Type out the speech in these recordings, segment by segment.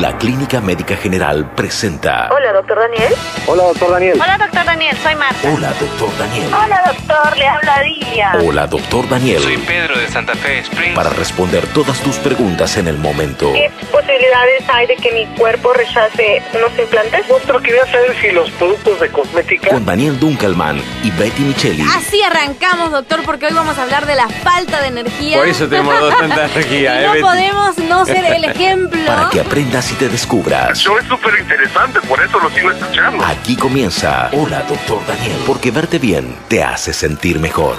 La Clínica Médica General presenta. Hola, doctor Daniel. Hola, doctor Daniel. Hola, doctor Daniel. Soy Marta. Hola, doctor Daniel. Hola, doctor. Le habla Dilia. Hola, doctor Daniel. Soy Pedro de Santa Fe Springs. Para responder todas tus preguntas en el momento. ¿Qué posibilidades hay de que mi cuerpo rechace unos implantes? Doctor, quería saber si los productos de cosmética... Con Daniel Dunkelman y Betty Micheli. Así arrancamos, doctor, porque hoy vamos a hablar de la falta de energía. Por eso tenemos dos tanta energía, Y ¿eh, no Betty? podemos no ser el ejemplo. Para que aprendas y te descubras. show es súper interesante, por eso lo sigo escuchando. Aquí comienza Hola, doctor Daniel. Porque verte bien te hace sentir mejor.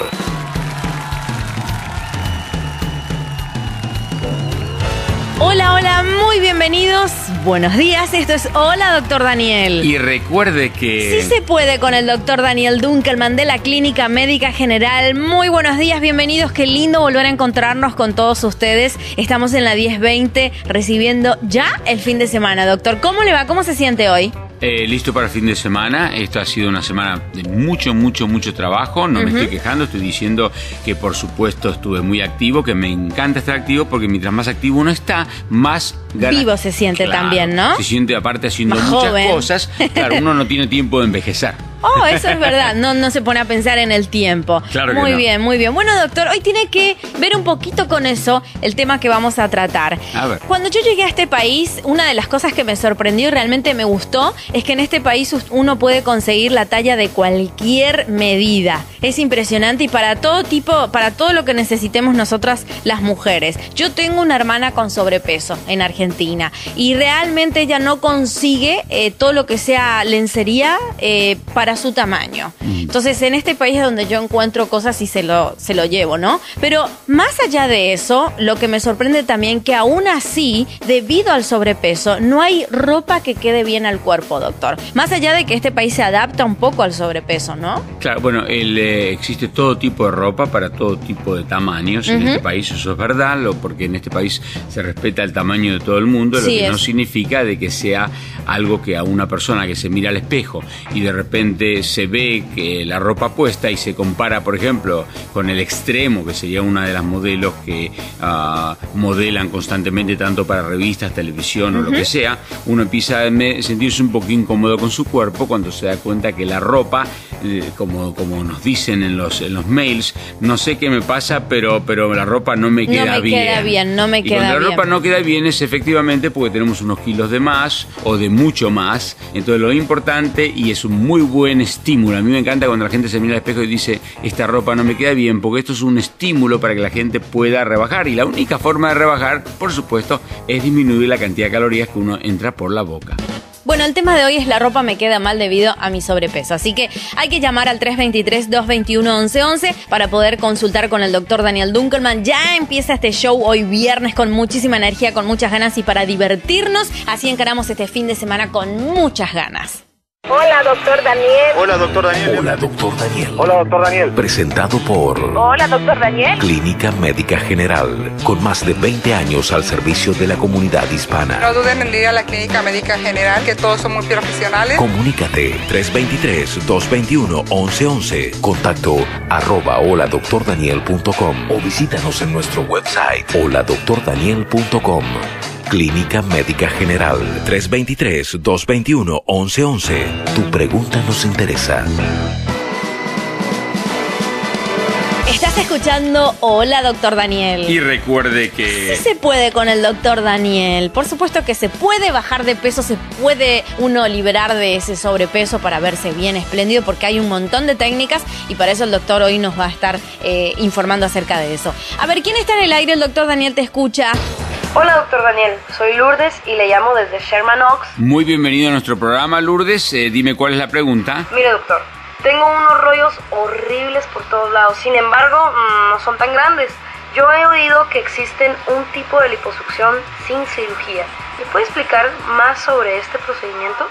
Hola, hola, muy bienvenidos. Buenos días, esto es Hola, doctor Daniel. Y recuerde que... Sí se puede con el doctor Daniel Dunkelman de la Clínica Médica General. Muy buenos días, bienvenidos. Qué lindo volver a encontrarnos con todos ustedes. Estamos en la 1020 recibiendo ya el fin de semana, doctor. ¿Cómo le va? ¿Cómo se siente hoy? Eh, listo para el fin de semana. Esto ha sido una semana de mucho, mucho, mucho trabajo. No me estoy quejando, estoy diciendo que por supuesto estuve muy activo, que me encanta estar activo porque mientras más activo uno está, más ganas- Vivo se siente también, ¿no? Se siente aparte haciendo Más muchas joven. cosas. Claro, uno no tiene tiempo de envejecer. Oh, eso es verdad, no, no se pone a pensar en el tiempo. Claro que muy no. bien, muy bien. Bueno, doctor, hoy tiene que ver un poquito con eso el tema que vamos a tratar. A ver. Cuando yo llegué a este país, una de las cosas que me sorprendió y realmente me gustó es que en este país uno puede conseguir la talla de cualquier medida. Es impresionante y para todo tipo, para todo lo que necesitemos nosotras las mujeres. Yo tengo una hermana con sobrepeso en Argentina y realmente ella no consigue eh, todo lo que sea lencería eh, para su tamaño. Entonces, en este país es donde yo encuentro cosas y se lo, se lo llevo, ¿no? Pero más allá de eso, lo que me sorprende también que aún así, debido al sobrepeso, no hay ropa que quede bien al cuerpo, doctor. Más allá de que este país se adapta un poco al sobrepeso, ¿no? Claro, bueno, el, eh, existe todo tipo de ropa para todo tipo de tamaños. En este país eso es verdad, lo, porque en este país se respeta el tamaño de todo el mundo, lo Sí, que no significa de que sea algo que a una persona que se mira al espejo y de repente se ve que la ropa puesta y se compara, por ejemplo, con el extremo, que sería una de las modelos que ah, modelan constantemente tanto para revistas, televisión o lo que sea, uno empieza a sentirse un poco incómodo con su cuerpo cuando se da cuenta que la ropa, eh, como, como nos dicen en los, en los mails, no sé qué me pasa, pero, pero la ropa no me No queda me bien. queda bien, no me Y queda cuando la bien. ropa no queda bien es efectivamente porque tenemos unos kilos de más o de mucho más. Entonces lo importante y es un muy buen estímulo. A mí me encanta cuando la gente se mira al espejo y dice, esta ropa no me queda bien, porque esto es un estímulo para que la gente pueda rebajar. Y la única forma de rebajar, por supuesto, es disminuir la cantidad de calorías que uno entra por la boca. Bueno, el tema de hoy es la ropa me queda mal debido a mi sobrepeso. Así que hay que llamar al 323-221-1111 para poder consultar con el doctor Daniel Dunkelman. Ya empieza este show hoy viernes con muchísima energía, con muchas ganas y para divertirnos. Así encaramos este fin de semana con muchas ganas. Hola, doctor Daniel. Hola, doctor Daniel. Hola, doctor Daniel. Hola, doctor Daniel. Presentado por Hola, doctor Daniel. Clínica Médica General. Con más de 20 años al servicio de la comunidad hispana. No duden en ir a la clínica médica general, que todos son muy profesionales. Comunícate 323-221-1111. Contacto arroba holadoctordaniel.com o visítanos en nuestro website holadoctordaniel.com. Clínica Médica General 323-221-1111. Tu pregunta nos interesa. Estás escuchando Hola, doctor Daniel. Y recuerde que... Sí se puede con el doctor Daniel. Por supuesto que se puede bajar de peso, se puede uno liberar de ese sobrepeso para verse bien espléndido, porque hay un montón de técnicas y para eso el doctor hoy nos va a estar eh, informando acerca de eso. A ver, ¿quién está en el aire? El doctor Daniel te escucha. Hola, doctor Daniel. Soy Lourdes y le llamo desde Sherman Oaks. Muy bienvenido a nuestro programa, Lourdes. Eh, dime cuál es la pregunta. Mire, doctor, tengo unos rollos horribles por todos lados. Sin embargo, mm, no son tan grandes. Yo he oído que existen un tipo de liposucción sin cirugía. ¿Me puede explicar más sobre este procedimiento?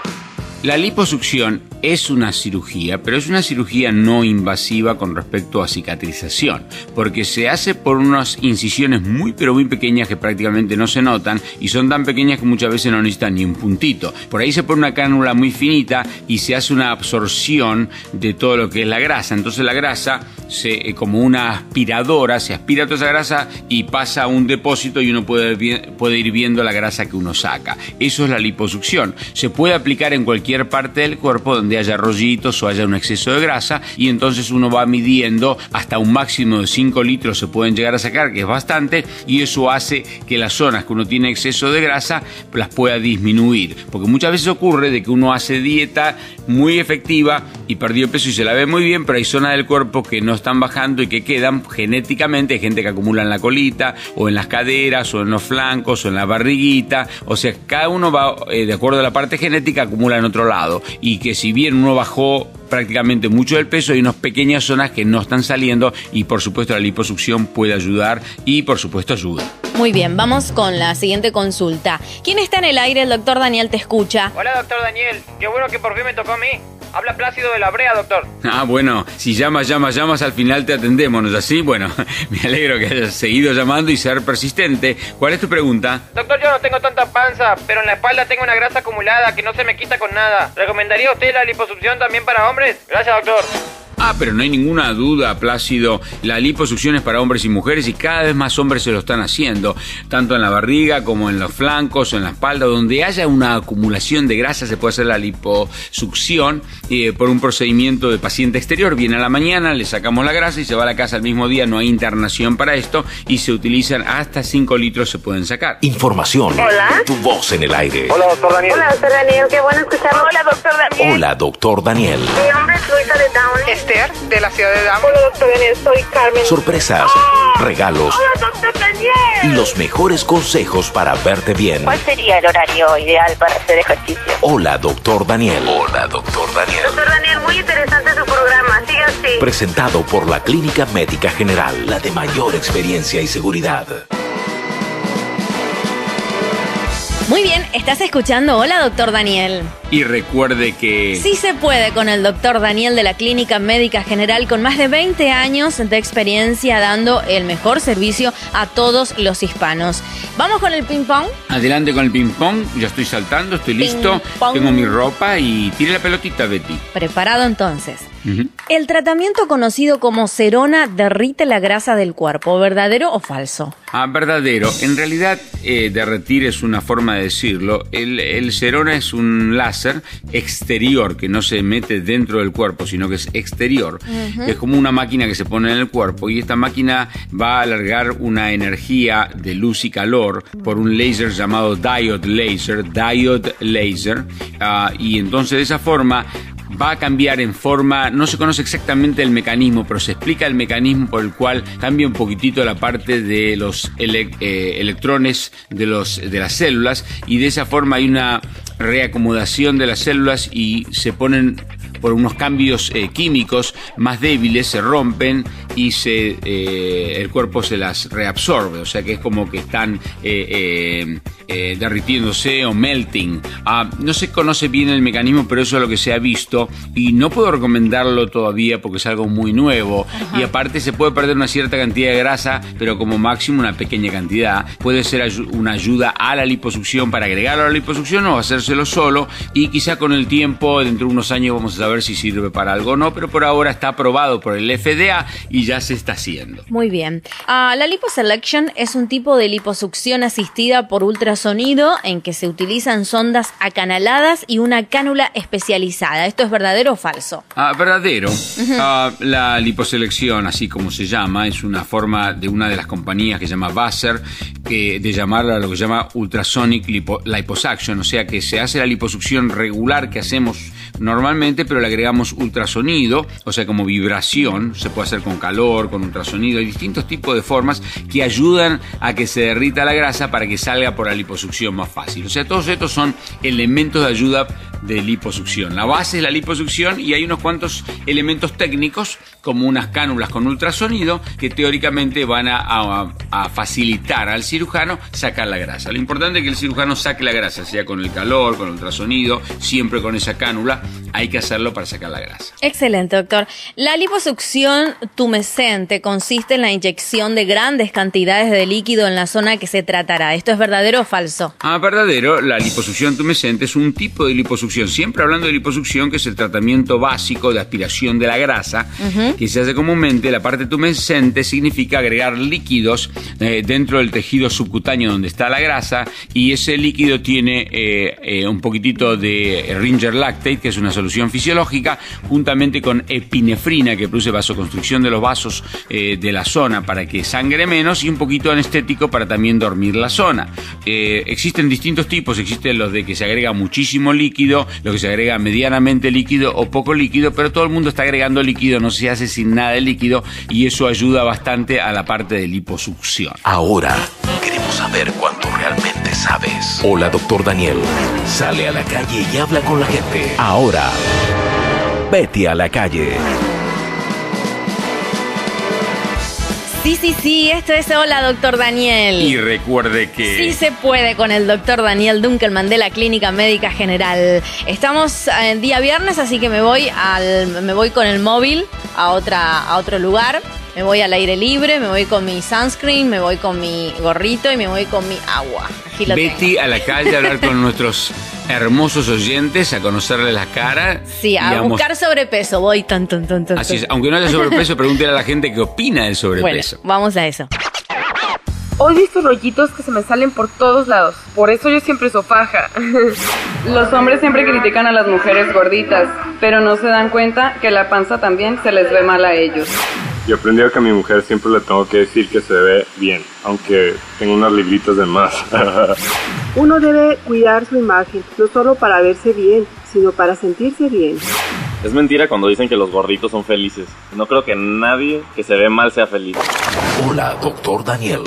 La liposucción es una cirugía, pero es una cirugía no invasiva con respecto a cicatrización, porque se hace por unas incisiones muy pero muy pequeñas que prácticamente no se notan y son tan pequeñas que muchas veces no necesitan ni un puntito. Por ahí se pone una cánula muy finita y se hace una absorción de todo lo que es la grasa. Entonces la grasa se, eh, como una aspiradora, se aspira toda esa grasa y pasa a un depósito y uno puede, puede ir viendo la grasa que uno saca. Eso es la liposucción. Se puede aplicar en cualquier parte del cuerpo donde haya rollitos o haya un exceso de grasa y entonces uno va midiendo hasta un máximo de 5 litros se pueden llegar a sacar, que es bastante, y eso hace que las zonas que uno tiene exceso de grasa las pueda disminuir. Porque muchas veces ocurre de que uno hace dieta muy efectiva y perdió peso y se la ve muy bien, pero hay zonas del cuerpo que no están bajando y que quedan genéticamente, hay gente que acumula en la colita o en las caderas o en los flancos o en la barriguita, o sea, cada uno va, eh, de acuerdo a la parte genética, acumula en otro lado y que si bien uno bajó prácticamente mucho del peso, hay unas pequeñas zonas que no están saliendo y por supuesto la liposucción puede ayudar y por supuesto ayuda. Muy bien, vamos con la siguiente consulta. ¿Quién está en el aire? El doctor Daniel te escucha. Hola, doctor Daniel. Qué bueno que por fin me tocó a mí. Habla Plácido de la Brea, doctor. Ah, bueno, si llamas, llamas, llamas, al final te atendemos, ¿no es así? Bueno, me alegro que hayas seguido llamando y ser persistente. ¿Cuál es tu pregunta? Doctor, yo no tengo tanta panza, pero en la espalda tengo una grasa acumulada que no se me quita con nada. ¿Recomendaría usted la liposucción también para hombres? Gracias, doctor. Ah, pero no hay ninguna duda, Plácido, la liposucción es para hombres y mujeres y cada vez más hombres se lo están haciendo, tanto en la barriga como en los flancos o en la espalda, donde haya una acumulación de grasa se puede hacer la liposucción eh, por un procedimiento de paciente exterior, viene a la mañana, le sacamos la grasa y se va a la casa al mismo día, no hay internación para esto y se utilizan hasta 5 litros se pueden sacar. Información. Hola. Tu voz en el aire. Hola, doctor Daniel. Hola, doctor Daniel, qué bueno escucharlo. Hola, doctor Daniel. Hola, doctor Daniel. Mi nombre es Luisa de Downey. Esther, de la ciudad de Dam. Hola, doctor Daniel, soy Carmen. Sorpresas, regalos Hola, doctor y Daniel. los mejores consejos para verte bien. ¿Cuál sería el horario ideal para hacer ejercicio? Hola, doctor Daniel. Hola, doctor Daniel. Doctor Daniel, muy interesante su programa. Siga así. Presentado por la Clínica Médica General, la de mayor experiencia y seguridad. Muy bien, estás escuchando Hola, doctor Daniel. Y recuerde que... Sí se puede con el doctor Daniel de la Clínica Médica General con más de 20 años de experiencia dando el mejor servicio a todos los hispanos. Vamos con el ping pong. Adelante con el ping pong, ya estoy saltando, estoy listo, pong. tengo mi ropa y tire la pelotita, Betty. Preparado entonces. El tratamiento conocido como cerona derrite la grasa del cuerpo, ¿verdadero o falso? Ah, verdadero. En realidad, eh, derretir es una forma de decirlo. El, el Cerona es un láser exterior que no se mete dentro del cuerpo, sino que es exterior. Es como una máquina que se pone en el cuerpo y esta máquina va a alargar una energía de luz y calor por un láser llamado diode laser, diode laser. Ah, y entonces de esa forma va a cambiar en forma, no se conoce exactamente el mecanismo, pero se explica el mecanismo por el cual cambia un poquitito la parte de los eh, electrones de, los, de las células y de esa forma hay una reacomodación de las células y se ponen por unos cambios eh, químicos más débiles, se rompen y se, eh, el cuerpo se las reabsorbe, o sea que es como que están eh, eh, eh, derritiéndose o melting. Ah, no se conoce bien el mecanismo, pero eso es lo que se ha visto y no puedo recomendarlo todavía porque es algo muy nuevo y aparte se puede perder una cierta cantidad de grasa, pero como máximo una pequeña cantidad. Puede ser una ayuda a la liposucción para agregarlo a la liposucción o hacérselo solo y quizá con el tiempo, dentro de unos años vamos a saber si sirve para algo o no, pero por ahora está aprobado por el FDA y ya se está haciendo. Muy bien. Ah, la liposelection es un tipo de liposucción asistida por ultrasonido en que se utilizan sondas acanaladas y una cánula especializada. ¿Esto es verdadero o falso? Ah, verdadero. Ah, la liposelección, así como se llama, es una forma de una de las compañías que se llama Vaser, que, de llamarla lo que se llama ultrasonic lipo- liposuction, o sea que se hace la liposucción regular que hacemos normalmente, pero le agregamos ultrasonido, o sea, como vibración, se puede hacer con calor, con ultrasonido, hay distintos tipos de formas que ayudan a que se derrita la grasa para que salga por la liposucción más fácil. O sea, todos estos son elementos de ayuda de liposucción. La base es la liposucción y hay unos cuantos elementos técnicos como unas cánulas con ultrasonido que teóricamente van a, facilitar al cirujano sacar la grasa. Lo importante es que el cirujano saque la grasa, sea con el calor, con el ultrasonido, siempre con esa cánula, hay que hacerlo para sacar la grasa. Excelente, doctor. La liposucción tumescente consiste en la inyección de grandes cantidades de líquido en la zona que se tratará. ¿Esto es verdadero o falso? Ah, verdadero. La liposucción tumescente es un tipo de liposucción. Siempre hablando de liposucción, que es el tratamiento básico de aspiración de la grasa, que se hace comúnmente. La parte tumescente significa agregar líquidos eh, dentro del tejido subcutáneo donde está la grasa y ese líquido tiene eh, eh, un poquitito de Ringer lactate, que es una solución fisiológica, juntamente con epinefrina, que produce vasoconstrucción de los vasos de la zona para que sangre menos y un poquito anestético para también dormir la zona. existen distintos tipos, existen los de que se agrega muchísimo líquido, los que se agrega medianamente líquido o poco líquido, pero todo el mundo está agregando líquido, no se hace sin nada de líquido y eso ayuda bastante a la parte de liposucción. Ahora, saber cuánto realmente sabes. Hola, doctor Daniel. Sale a la calle y habla con la gente. Ahora, vete a la calle. Sí, sí, sí, esto es Hola, doctor Daniel. Y recuerde que... Sí se puede con el doctor Daniel Dunkelman de la Clínica Médica General. Estamos en día viernes, así que me voy, al, me voy con el móvil a, otra, a otro lugar. Me voy al aire libre, me voy con mi sunscreen, me voy con mi gorrito y me voy con mi agua. Betty a la calle a hablar con nuestros hermosos oyentes, a conocerle la cara. Sí, a buscar sobrepeso. Voy tan, tan, tan, tan. Así es, aunque no haya sobrepeso, pregúntele a la gente qué opina del sobrepeso. Bueno, vamos a eso. Hoy he visto rollitos que se me salen por todos lados. Por eso yo siempre sofaja. Los hombres siempre critican a las mujeres gorditas, pero no se dan cuenta que la panza también se les ve mal a ellos. Yo aprendí que a mi mujer siempre le tengo que decir que se ve bien, aunque tengo unas libritas de más. Uno debe cuidar su imagen, no solo para verse bien, sino para sentirse bien. Es mentira cuando dicen que los gorditos son felices. No creo que nadie que se ve mal sea feliz. Hola, doctor Daniel.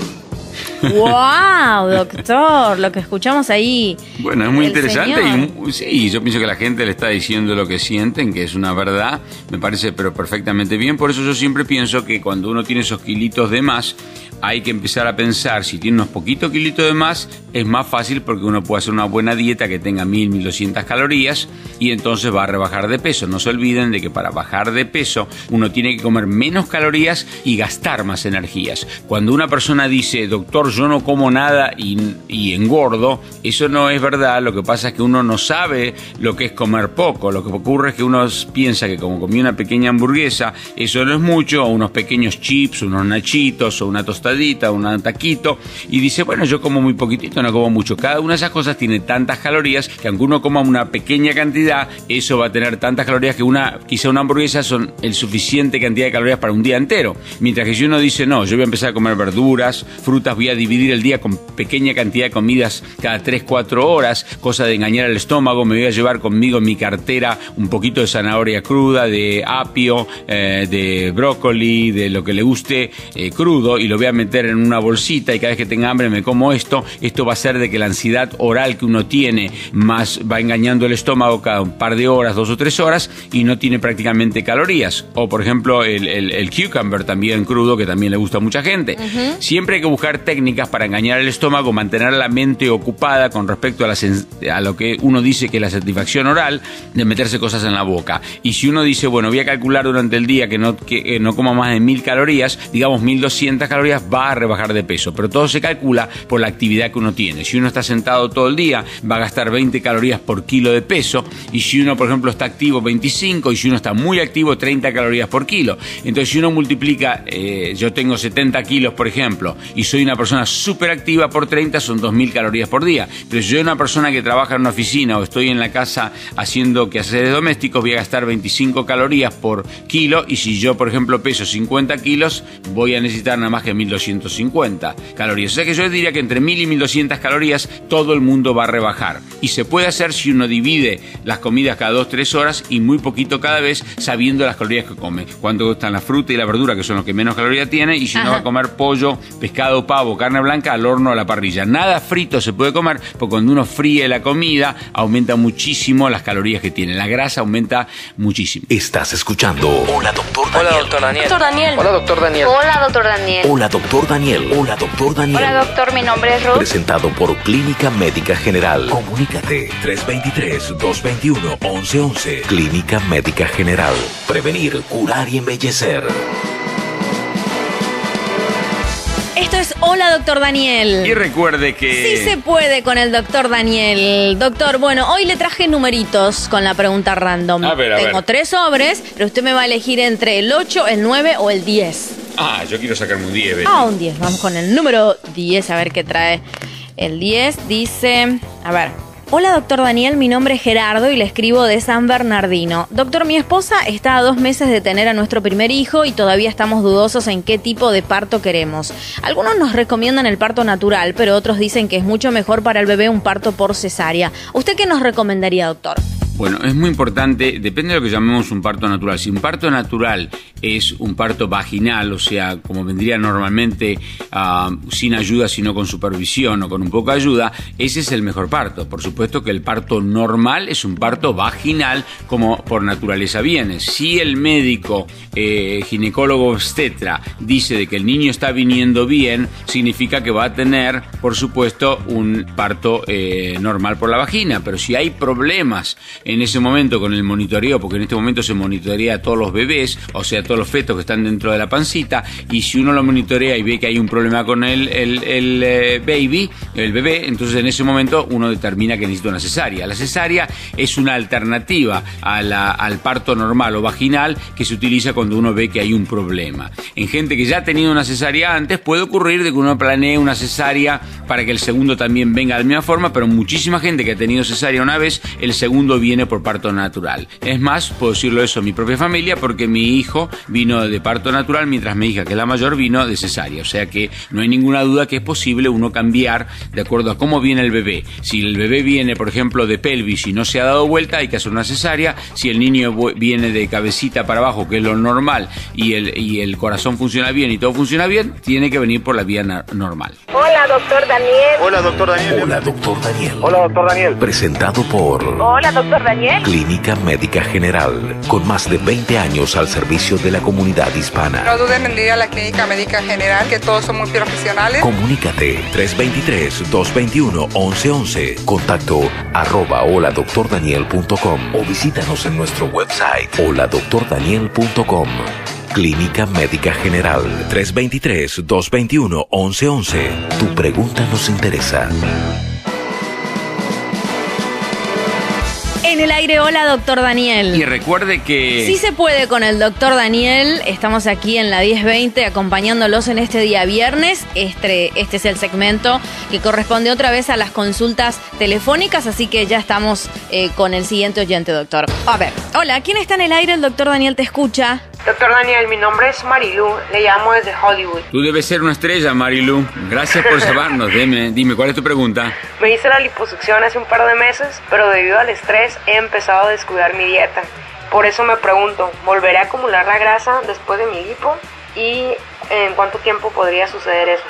¡Wow, doctor! Lo que escuchamos ahí. Bueno, es muy interesante y sí, yo pienso que la gente le está diciendo lo que sienten, que es una verdad. Me parece, pero perfectamente bien. Por eso yo siempre pienso que cuando uno tiene esos kilitos de más, hay que empezar a pensar, si tiene unos poquitos kilitos de más, es más fácil porque uno puede hacer una buena dieta que tenga 1000, 1200 calorías y entonces va a rebajar de peso. No se olviden de que para bajar de peso uno tiene que comer menos calorías y gastar más energías. Cuando una persona dice, doctor, yo no como nada y, engordo, eso no es verdad. Lo que pasa es que uno no sabe lo que es comer poco. Lo que ocurre es que uno piensa que como comió una pequeña hamburguesa, eso no es mucho, o unos pequeños chips, unos nachitos o una tostada un taquito, y dice, bueno, yo como muy poquitito, no como mucho. Cada una de esas cosas tiene tantas calorías que aunque uno coma una pequeña cantidad, eso va a tener tantas calorías que una, quizá una hamburguesa son el suficiente cantidad de calorías para un día entero. Mientras que si uno dice, no, yo voy a empezar a comer verduras, frutas, voy a dividir el día con pequeña cantidad de comidas cada 3, 4 horas, cosa de engañar al estómago, me voy a llevar conmigo en mi cartera un poquito de zanahoria cruda, de apio, eh, de brócoli, de lo que le guste eh, crudo y lo voy a meter en una bolsita y cada vez que tenga hambre me como esto, esto va a ser de que la ansiedad oral que uno tiene más va engañando el estómago cada un par de horas, dos o tres horas y no tiene prácticamente calorías. O por ejemplo el, el, cucumber también crudo que también le gusta a mucha gente. Siempre hay que buscar técnicas para engañar el estómago, mantener la mente ocupada con respecto a, la, a lo que uno dice que es la satisfacción oral de meterse cosas en la boca. Y si uno dice, bueno, voy a calcular durante el día que no, que, no coma más de mil calorías, digamos 1200 calorías, va a rebajar de peso, pero todo se calcula por la actividad que uno tiene. Si uno está sentado todo el día, va a gastar 20 calorías por kilo de peso, y si uno, por ejemplo, está activo, 25, y si uno está muy activo, 30 calorías por kilo. Entonces, si uno multiplica, eh, yo tengo 70 kilos, por ejemplo, y soy una persona súper activa por 30, son 2.000 calorías por día. Pero si yo soy una persona que trabaja en una oficina o estoy en la casa haciendo quehaceres domésticos, voy a gastar 25 calorías por kilo, y si yo, por ejemplo, peso 50 kilos, voy a necesitar nada más que 1.200 1250 calorías. O sea que yo diría que entre 1000 y 1200 calorías todo el mundo va a rebajar. Y se puede hacer si uno divide las comidas cada 2-3 horas y muy poquito cada vez sabiendo las calorías que come. Cuánto gustan la fruta y la verdura, que son los que menos calorías tiene, y si no va a comer pollo, pescado, pavo, carne blanca al horno o a la parrilla. Nada frito se puede comer, porque cuando uno fríe la comida aumenta muchísimo las calorías que tiene. La grasa aumenta muchísimo. Estás escuchando Hola Doctor Hola, Daniel. doctor Daniel. Doctor Daniel. Hola, doctor Daniel. Hola, doctor Daniel. Hola Doctor Daniel. Hola Doctor Daniel. Hola, doctor. Mi nombre es Ruth. Presentado por Clínica Médica General. Comunícate 323-221-1111. Clínica Médica General. Prevenir, curar y embellecer. Esto es Hola, doctor Daniel. Y recuerde que... Sí se puede con el doctor Daniel. Doctor, bueno, hoy le traje numeritos con la pregunta random. A ver, a Tengo ver. tres sobres, pero usted me va a elegir entre el 8, el 9 o el 10. Ah, yo quiero sacarme un 10. Betty. Ah, un 10. Vamos con el número 10, a ver qué trae. El 10 dice, a ver. Hola, doctor Daniel, mi nombre es Gerardo y le escribo de San Bernardino. Doctor, mi esposa está a dos meses de tener a nuestro primer hijo y todavía estamos dudosos en qué tipo de parto queremos. Algunos nos recomiendan el parto natural, pero otros dicen que es mucho mejor para el bebé un parto por cesárea. ¿Usted qué nos recomendaría, doctor? Bueno, es muy importante, depende de lo que llamemos un parto natural. Si un parto natural es un parto vaginal, o sea, como vendría normalmente ah, sin ayuda, sino con supervisión o con un poco de ayuda, ese es el mejor parto. Por supuesto que el parto normal es un parto vaginal, como por naturaleza viene. Si el médico, eh, ginecólogo obstetra, dice de que el niño está viniendo bien, significa que va a tener, por supuesto, un parto eh, normal por la vagina. Pero si hay problemas en ese momento con el monitoreo, porque en este momento se monitorea a todos los bebés, o sea, todos los fetos que están dentro de la pancita, y si uno lo monitorea y ve que hay un problema con el, eh, baby, el bebé, entonces en ese momento uno determina que necesita una cesárea. La cesárea es una alternativa a al parto normal o vaginal que se utiliza cuando uno ve que hay un problema. En gente que ya ha tenido una cesárea antes, puede ocurrir de que uno planee una cesárea para que el segundo también venga de la misma forma, pero muchísima gente que ha tenido cesárea una vez, el segundo viene por parto natural. Es más, puedo decirlo eso a mi propia familia porque mi hijo vino de parto natural mientras mi hija, que es la mayor, vino de cesárea. O sea que no hay ninguna duda que es posible uno cambiar de acuerdo a cómo viene el bebé. Si el bebé viene, por ejemplo, de pelvis y no se ha dado vuelta, hay que hacer una cesárea. Si el niño viene de cabecita para abajo, que es lo normal, y el, y el corazón funciona bien y todo funciona bien, tiene que venir por la vía normal. Hola, doctor Daniel. Hola, doctor Daniel. Hola Doctor Daniel. Hola, doctor Daniel. Presentado por Hola, doctor Daniel. Clínica Médica General. Con más de 20 años al servicio de la comunidad No hispana. duden en ir a la clínica médica general, que todos son muy profesionales. Comunícate 323-221-1111. Contacto arroba holadoctordaniel.com o visítanos en nuestro website holadoctordaniel.com. Clínica Médica General 323-221-1111. Tu pregunta nos interesa. En el aire, hola, doctor Daniel. Y recuerde que... Sí se puede con el doctor Daniel. Estamos aquí en la 1020 acompañándolos en este día viernes. Este, este es el segmento que corresponde otra vez a las consultas telefónicas, así que ya estamos eh, con el siguiente oyente, doctor. A ver, hola, ¿quién está en el aire? El doctor Daniel te escucha. Doctor Daniel, mi nombre es Marilu, le llamo desde Hollywood. Tú debes ser una estrella, Marilu. Gracias por llamarnos. Dime, dime, ¿cuál es tu pregunta? Me hice la liposucción hace un par de meses, pero debido al estrés he empezado a descuidar mi dieta. Por eso me pregunto, ¿volveré a acumular la grasa después de mi lipo? ¿Y en cuánto tiempo podría suceder eso?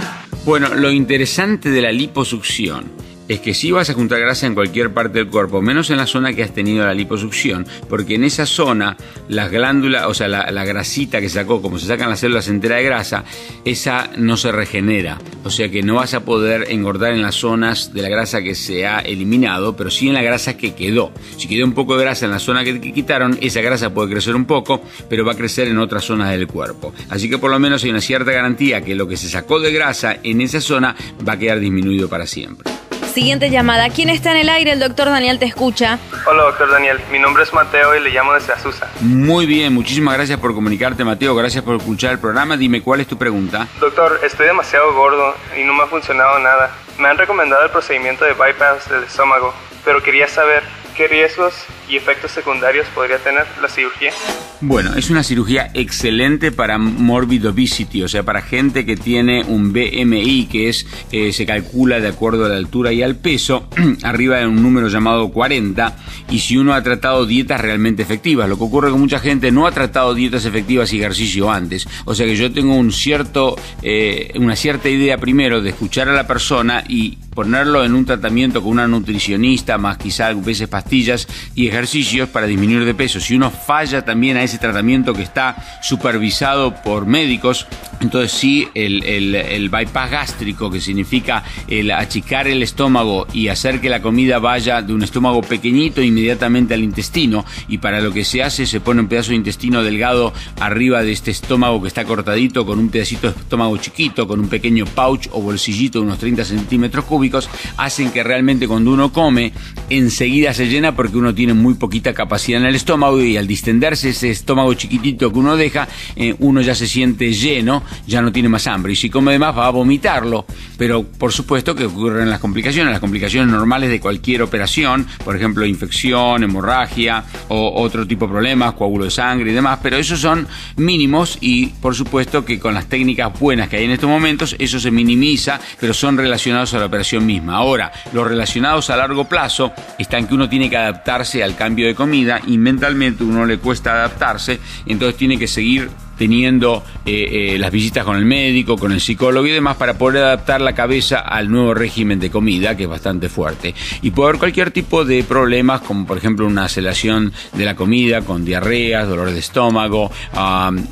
Bueno, lo interesante de la liposucción es que sí vas a juntar grasa en cualquier parte del cuerpo, menos en la zona que has tenido la liposucción, porque en esa zona las glándulas, o sea, la, la grasita que sacó, como se sacan las células enteras de grasa, esa no se regenera. O sea que no vas a poder engordar en las zonas de la grasa que se ha eliminado, pero sí en la grasa que quedó. Si quedó un poco de grasa en la zona que quitaron, esa grasa puede crecer un poco, pero va a crecer en otras zonas del cuerpo. Así que por lo menos hay una cierta garantía que lo que se sacó de grasa en esa zona va a quedar disminuido para siempre. Siguiente llamada. ¿Quién está en el aire? El doctor Daniel te escucha. Hola, doctor Daniel. Mi nombre es Mateo y le llamo desde Azusa. Muy bien, muchísimas gracias por comunicarte, Mateo. Gracias por escuchar el programa. Dime cuál es tu pregunta. Doctor, estoy demasiado gordo y no me ha funcionado nada. Me han recomendado el procedimiento de bypass del estómago, pero quería saber, ¿Qué riesgos y efectos secundarios podría tener la cirugía? Bueno, es una cirugía excelente para morbid obesity, o sea, para gente que tiene un BMI que es eh, se calcula de acuerdo a la altura y al peso, arriba de un número llamado 40, y si uno ha tratado dietas realmente efectivas. Lo que ocurre es que mucha gente no ha tratado dietas efectivas y ejercicio antes, o sea que yo tengo un cierto, eh, una cierta idea primero de escuchar a la persona y ponerlo en un tratamiento con una nutricionista, más quizá a veces pastillas y ejercicios para disminuir de peso. Si uno falla también a ese tratamiento que está supervisado por médicos, entonces sí, el, el, bypass gástrico, que significa el achicar el estómago y hacer que la comida vaya de un estómago pequeñito inmediatamente al intestino, y para lo que se hace se pone un pedazo de intestino delgado arriba de este estómago que está cortadito, con un pedacito de estómago chiquito, con un pequeño pouch o bolsillito de unos 30 centímetros cúbicos, hacen que realmente cuando uno come, enseguida se llena porque uno tiene muy poquita capacidad en el estómago y al distenderse ese estómago chiquitito que uno deja, eh, uno ya se siente lleno ya no tiene más hambre. Y si come de más va a vomitarlo. Pero por supuesto que ocurren las complicaciones, las complicaciones normales de cualquier operación, por ejemplo, infección, hemorragia o otro tipo de problemas, coágulo de sangre y demás. Pero esos son mínimos y por supuesto que con las técnicas buenas que hay en estos momentos, eso se minimiza, pero son relacionados a la operación misma. Ahora, los relacionados a largo plazo están que uno tiene que adaptarse al cambio de comida y mentalmente uno le cuesta adaptarse, entonces tiene que seguir teniendo eh, eh, las visitas con el médico, con el psicólogo y demás para poder adaptar la cabeza al nuevo régimen de comida que es bastante fuerte. Y puede haber cualquier tipo de problemas como por ejemplo una aceleración de la comida con diarreas, dolores de estómago,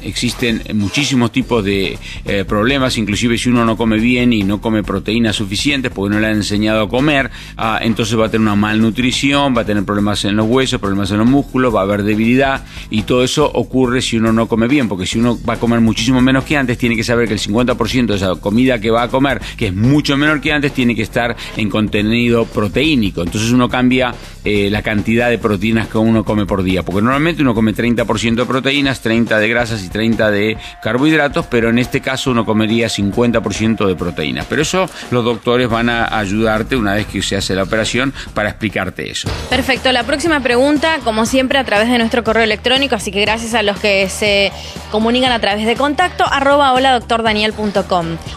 existen muchísimos tipos de eh, problemas, inclusive si uno no come bien y no come proteínas suficientes porque no le han enseñado a comer, ah, entonces va a tener una malnutrición, va a tener problemas en los huesos, problemas en los músculos, va a haber debilidad y todo eso ocurre si uno no come bien, porque si uno va a comer muchísimo menos que antes, tiene que saber que el 50% de esa comida que va a comer, que es mucho menor que antes, tiene que estar en contenido proteínico. Entonces uno cambia eh, la cantidad de proteínas que uno come por día, porque normalmente uno come 30% de proteínas, 30 de grasas y 30 de carbohidratos, pero en este caso uno comería 50% de proteínas. Pero eso los doctores van a ayudarte una vez que se hace la operación para explicarte eso. Perfecto, la próxima pregunta, como siempre, a través de nuestro correo electrónico, así que gracias a los que se comunican a través de contacto arroba hola doctor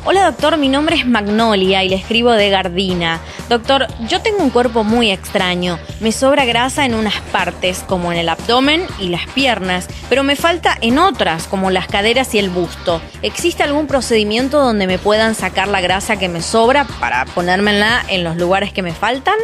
Hola doctor, mi nombre es Magnolia y le escribo de Gardina. Doctor, yo tengo un cuerpo muy extraño. Me sobra grasa en unas partes, como en el abdomen y las piernas, pero me falta en otras, como las caderas y el busto. ¿Existe algún procedimiento donde me puedan sacar la grasa que me sobra para ponérmela en los lugares que me faltan?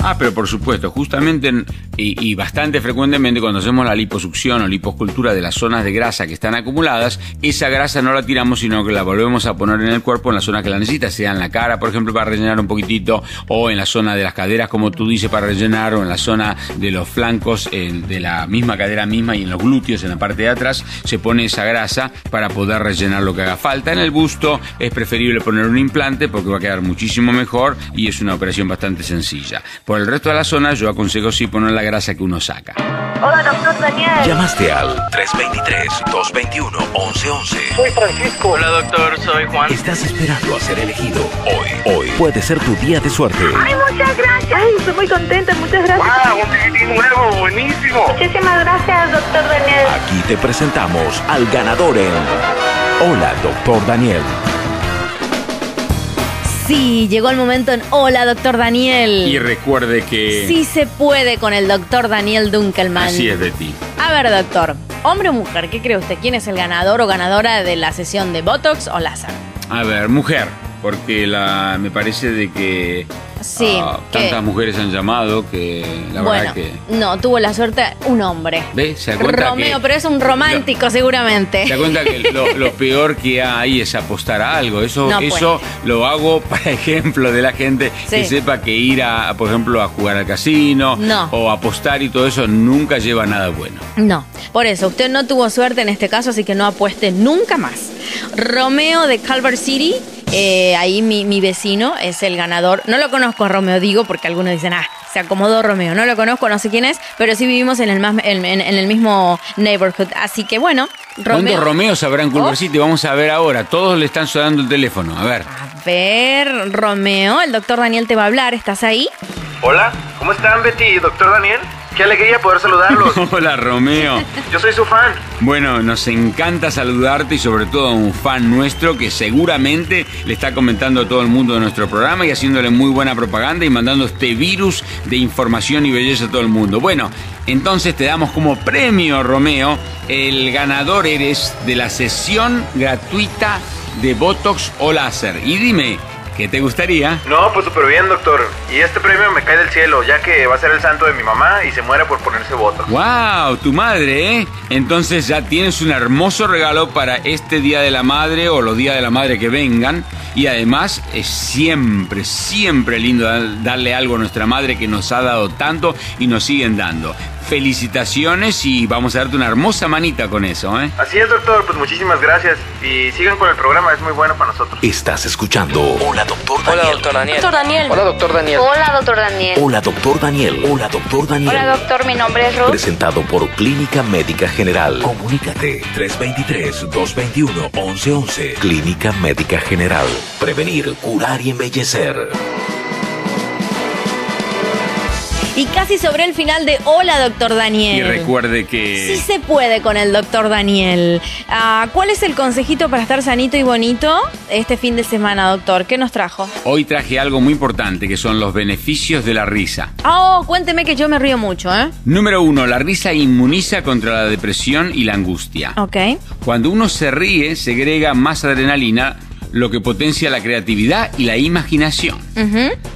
Ah, pero por supuesto, justamente y, bastante frecuentemente cuando hacemos la liposucción o liposcultura de las zonas de grasa que están acumuladas, esa grasa no la tiramos, sino que la volvemos a poner en el cuerpo en la zona que la necesita, sea en la cara, por ejemplo, para rellenar un poquitito, o en la zona de las caderas, como tú dices, para rellenar, o en la zona de los flancos de la misma cadera misma y en los glúteos, en la parte de atrás, se pone esa grasa para poder rellenar lo que haga falta. En el busto es preferible poner un implante porque va a quedar muchísimo mejor y es una operación bastante sencilla. Por el resto de la zona yo aconsejo sí poner la grasa que uno saca. Hola, doctor Daniel. Llamaste al 323-221-1111. Soy Francisco. Hola, doctor. Soy Juan. Estás esperando a ser elegido. Hoy, hoy puede ser tu día de suerte. Ay, muchas gracias. Ay, estoy muy contenta. Muchas gracias. ¡Wow! Un tiquitín nuevo. Buenísimo. Muchísimas gracias, doctor Daniel. Aquí te presentamos al ganador en Hola, doctor Daniel. Sí, llegó el momento en Hola, doctor Daniel. Y recuerde que... Sí se puede con el doctor Daniel Dunkelman. Así es de ti. A ver, doctor, hombre o mujer, ¿qué cree usted? ¿Quién es el ganador o ganadora de la sesión de Botox o láser? A ver, mujer, porque la me parece de que Sí. Ah, tantas mujeres han llamado que la verdad que. No, tuvo la suerte un hombre. ¿Ves? Se cuenta Romeo, pero es un romántico seguramente. Se da cuenta que lo, peor que hay es apostar a algo. Eso, eso lo hago para ejemplo de la gente que sepa que ir a, por ejemplo, a jugar al casino o apostar y todo eso nunca lleva nada bueno. No, por eso, usted no tuvo suerte en este caso, así que no apueste nunca más. Romeo de Calvert City eh, ahí mi, mi, vecino es el ganador. No lo conozco a Romeo, digo, porque algunos dicen, ah, Se acomodó Romeo. No lo conozco, no sé quién es, pero sí vivimos en el, más, en, en- en el mismo neighborhood. Así que bueno, ¿Cuántos Romeo. Romeos habrá en Oh. Culver City? Vamos a ver ahora. Todos le están sonando el teléfono. A ver. A ver, Romeo, el doctor Daniel te va a hablar. ¿Estás ahí? Hola, ¿cómo están Betty y doctor Daniel? Qué alegría poder saludarlos. Hola, Romeo. Yo soy su fan. Bueno, nos encanta saludarte y sobre todo a un fan nuestro que seguramente le está comentando a todo el mundo de nuestro programa y haciéndole muy buena propaganda y mandando este virus de información y belleza a todo el mundo. Bueno, entonces te damos como premio, Romeo, el ganador eres de la sesión gratuita de Botox o láser. Y dime, ¿qué te gustaría? No, pues súper bien, doctor. Y este premio me cae del cielo, ya que va a ser el santo de mi mamá y se muere por ponerse votos. ¡Wow! Tu madre, ¿eh? Entonces ya tienes un hermoso regalo para este Día de la Madre o los días de la Madre que vengan. Y además es siempre, siempre lindo dar- darle algo a nuestra madre que nos ha dado tanto y nos siguen dando. Felicitaciones y vamos a darte una hermosa manita con eso, ¿eh? Así es, doctor, pues muchísimas gracias. Y sigan con el programa, es muy bueno para nosotros. Estás escuchando Hola Doctor Daniel. Hola, doctor Daniel. Doctor Daniel. Hola, doctor Daniel. Hola, doctor Daniel. Hola Doctor Daniel. Hola Doctor Daniel. Hola, doctor. Mi nombre es Ruth. Presentado por Clínica Médica General. Comunícate 323-221-1111. Clínica Médica General. Prevenir, curar y embellecer. Y casi sobre el final de Hola, doctor Daniel. Y recuerde que... Sí se puede con el doctor Daniel. Ah, ¿Cuál es el consejito para estar sanito y bonito este fin de semana, doctor? ¿Qué nos trajo? Hoy traje algo muy importante que son los beneficios de la risa. Oh, cuénteme que yo me río mucho, ¿eh? Número uno, la risa inmuniza contra la depresión y la angustia. Ok. Cuando uno se ríe, segrega más adrenalina, lo que potencia la creatividad y la imaginación.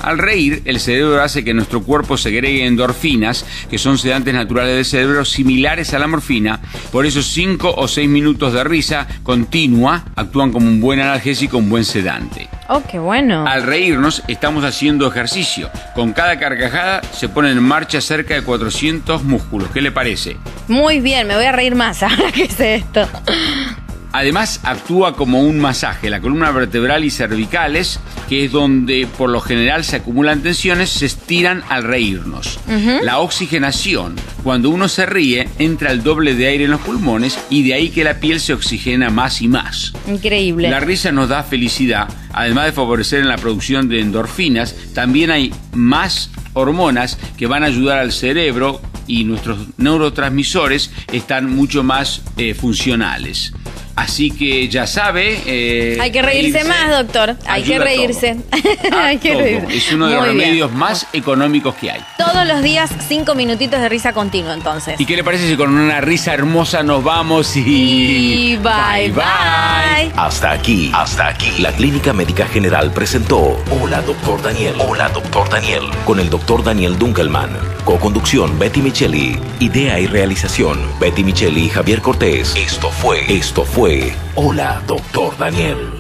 Al reír, el cerebro hace que nuestro cuerpo segregue endorfinas, que son sedantes naturales del cerebro similares a la morfina. Por eso 5 o 6 minutos de risa continua actúan como un buen analgésico, un buen sedante. Oh, qué bueno. Al reírnos estamos haciendo ejercicio. Con cada carcajada se ponen en marcha cerca de 400 músculos. ¿Qué le parece? Muy bien, me voy a reír más ahora que sé esto. Además actúa como un masaje. La columna vertebral y cervicales, que es donde por lo general se acumulan tensiones, se estiran al reírnos. La oxigenación, cuando uno se ríe, entra el doble de aire en los pulmones y de ahí que la piel se oxigena más y más. Increíble. La risa nos da felicidad, además de favorecer en la producción de endorfinas, también hay más hormonas que van a ayudar al cerebro y nuestros neurotransmisores están mucho más eh, funcionales. Así que ya sabe. eh, Hay que reírse más, doctor. Hay que reírse. Hay que reírse. Es uno de los Muy bien. remedios más económicos que hay. Todos los días, cinco minutitos de risa continua, entonces. ¿Y qué le parece si con una risa hermosa nos vamos y... Y bye bye. Hasta aquí, hasta aquí. La Clínica Médica General presentó Hola Doctor Daniel. Hola Doctor Daniel. Con el doctor Daniel Dunkelman. Co-conducción Betty Micheli. Idea y realización Betty Micheli y Javier Cortés. Esto fue, esto Hola Doctor Daniel.